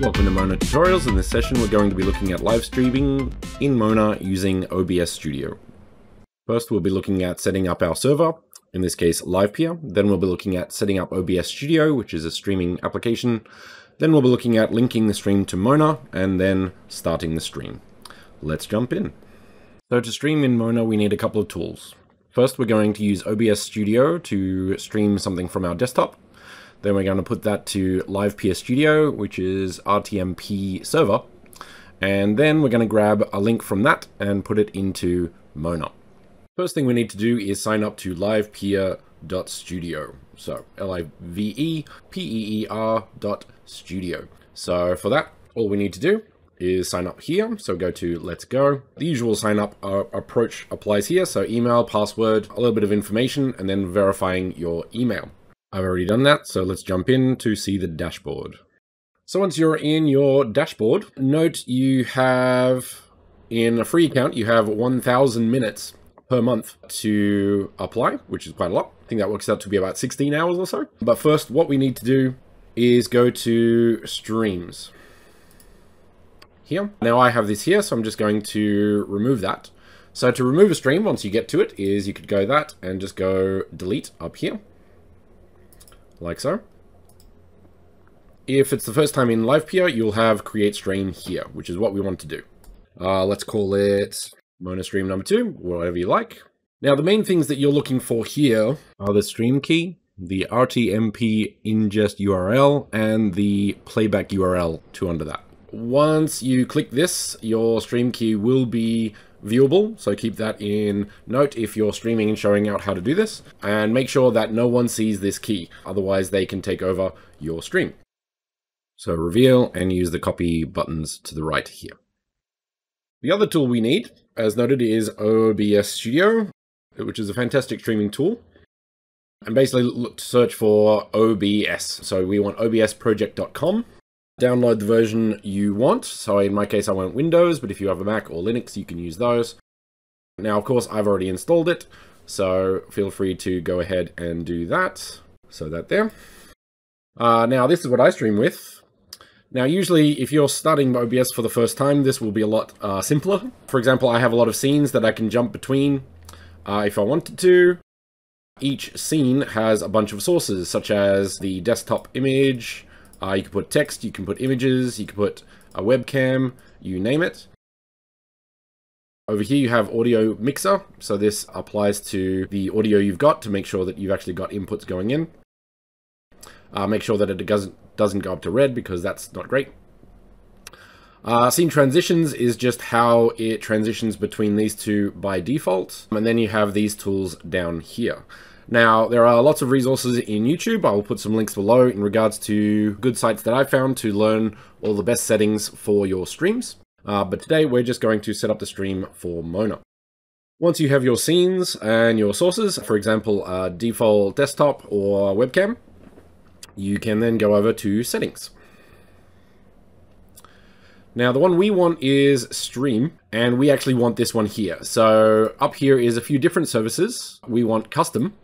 Welcome to Mona Tutorials. In this session, we're going to be looking at live streaming in Mona using OBS Studio. First, we'll be looking at setting up our server, in this case LivePeer. Then we'll be looking at setting up OBS Studio, which is a streaming application. Then we'll be looking at linking the stream to Mona, and then starting the stream. Let's jump in. So to stream in Mona, we need a couple of tools. First, we're going to use OBS Studio to stream something from our desktop. Then we're going to put that to LivePeer Studio, which is RTMP server. And then we're going to grab a link from that and put it into Mona. First thing we need to do is sign up to livepeer.studio. So L-I-V-E-P-E-E-R dot studio. So for that, all we need to do is sign up here. So go to Let's Go. The usual sign up uh, approach applies here. So email, password, a little bit of information, and then verifying your email. I've already done that, so let's jump in to see the dashboard. So once you're in your dashboard, note you have, in a free account, you have 1,000 minutes per month to apply, which is quite a lot. I think that works out to be about 16 hours or so. But first, what we need to do is go to streams. Here. Now I have this here, so I'm just going to remove that. So to remove a stream, once you get to it, is you could go that and just go delete up here like so. If it's the first time in LivePeer, you'll have create stream here, which is what we want to do. Uh, let's call it Mona stream number two, whatever you like. Now, the main things that you're looking for here are the stream key, the RTMP ingest URL, and the playback URL to under that. Once you click this, your stream key will be viewable, so keep that in note if you're streaming and showing out how to do this, and make sure that no one sees this key, otherwise they can take over your stream. So reveal and use the copy buttons to the right here. The other tool we need, as noted, is OBS Studio, which is a fantastic streaming tool. And basically look to search for OBS. So we want obsproject.com download the version you want. So in my case, I want Windows, but if you have a Mac or Linux, you can use those. Now, of course, I've already installed it, so feel free to go ahead and do that. So that there. Uh, now, this is what I stream with. Now, usually, if you're starting OBS for the first time, this will be a lot uh, simpler. For example, I have a lot of scenes that I can jump between uh, if I wanted to. Each scene has a bunch of sources, such as the desktop image, uh, you can put text, you can put images, you can put a webcam, you name it. Over here you have audio mixer, so this applies to the audio you've got to make sure that you've actually got inputs going in. Uh, make sure that it doesn't, doesn't go up to red because that's not great. Uh, scene transitions is just how it transitions between these two by default. And then you have these tools down here. Now, there are lots of resources in YouTube. I will put some links below in regards to good sites that I found to learn all the best settings for your streams. Uh, but today we're just going to set up the stream for Mona. Once you have your scenes and your sources, for example, a default desktop or webcam, you can then go over to settings. Now, the one we want is stream, and we actually want this one here. So up here is a few different services. We want custom,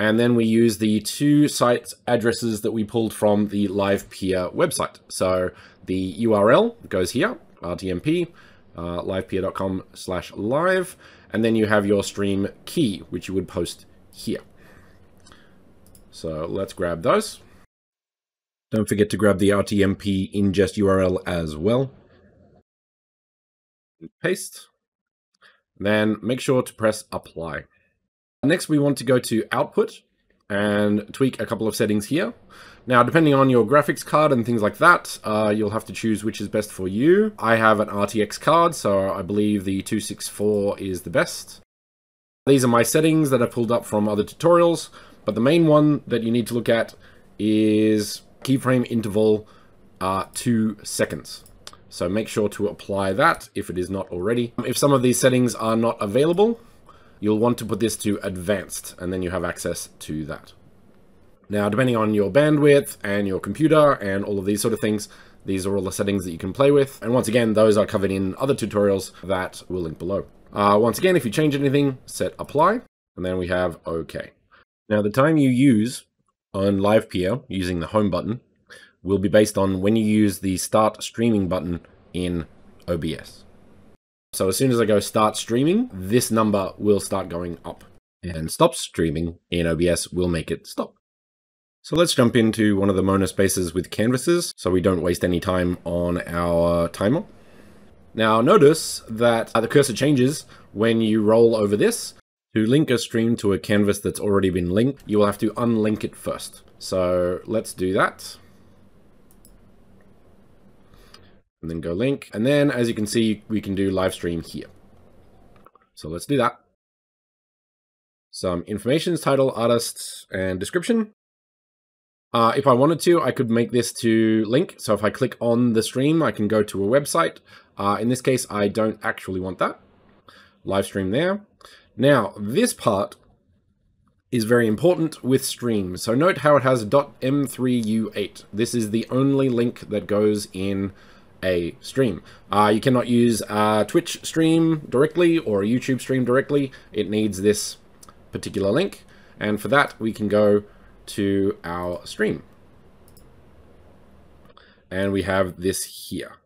and then we use the two site addresses that we pulled from the LivePeer website. So the URL goes here, RTMP, uh, livepeer.com slash live, and then you have your stream key, which you would post here. So let's grab those. Don't forget to grab the RTMP ingest URL as well. Paste. Then make sure to press apply. Next, we want to go to output and tweak a couple of settings here. Now, depending on your graphics card and things like that, uh, you'll have to choose which is best for you. I have an RTX card, so I believe the 264 is the best. These are my settings that I pulled up from other tutorials, but the main one that you need to look at is keyframe interval uh, 2 seconds. So make sure to apply that if it is not already. If some of these settings are not available, you'll want to put this to advanced and then you have access to that. Now, depending on your bandwidth and your computer and all of these sort of things, these are all the settings that you can play with. And once again, those are covered in other tutorials that we'll link below. Uh, once again, if you change anything, set apply, and then we have OK. Now, the time you use on LivePeer using the home button will be based on when you use the start streaming button in OBS. So as soon as I go start streaming, this number will start going up and stop streaming in OBS will make it stop. So let's jump into one of the Mona spaces with canvases so we don't waste any time on our timer. Now notice that the cursor changes when you roll over this. To link a stream to a canvas that's already been linked, you will have to unlink it first. So let's do that. And then go link. And then as you can see, we can do live stream here. So let's do that. Some information, title, artist, and description. Uh, if I wanted to, I could make this to link. So if I click on the stream, I can go to a website. Uh, in this case, I don't actually want that. Live stream there. Now, this part is very important with stream. So note how it has .m3u8. This is the only link that goes in a stream. Uh, you cannot use a Twitch stream directly or a YouTube stream directly. It needs this particular link. And for that, we can go to our stream. And we have this here.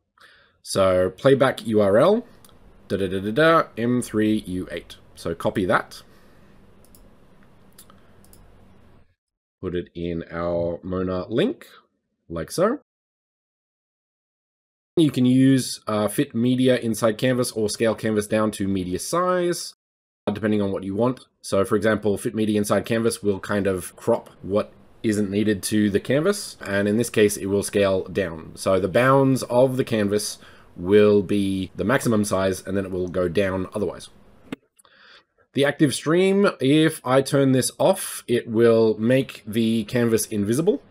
So playback URL, da da da da da, M3U8. So copy that. Put it in our Mona link, like so. You can use uh, fit media inside canvas or scale canvas down to media size depending on what you want. So for example, Fit Media inside canvas will kind of crop what isn't needed to the canvas. And in this case, it will scale down. So the bounds of the canvas will be the maximum size and then it will go down otherwise. The active stream, if I turn this off, it will make the canvas invisible.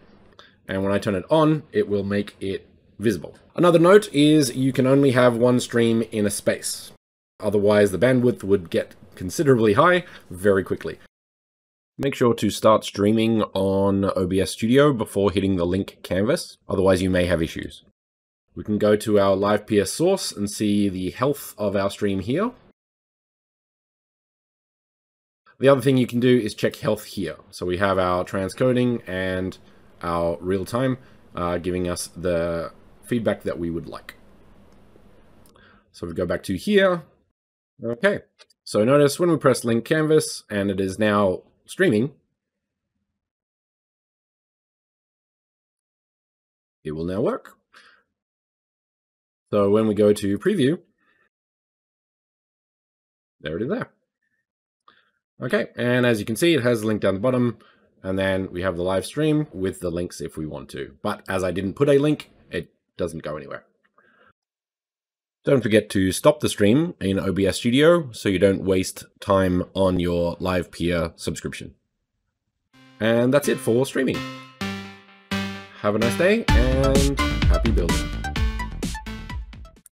And when I turn it on, it will make it visible. Another note is you can only have one stream in a space. Otherwise, the bandwidth would get considerably high very quickly. Make sure to start streaming on OBS Studio before hitting the link canvas, otherwise you may have issues. We can go to our live PS source and see the health of our stream here. The other thing you can do is check health here. So we have our transcoding and our real time uh, giving us the feedback that we would like. So we go back to here. Okay, so notice when we press link canvas and it is now streaming, it will now work. So when we go to preview, there it is there. Okay, and as you can see, it has a link down the bottom, and then we have the live stream with the links if we want to. But as I didn't put a link, doesn't go anywhere. Don't forget to stop the stream in OBS Studio so you don't waste time on your Livepeer subscription. And that's it for streaming. Have a nice day and happy building.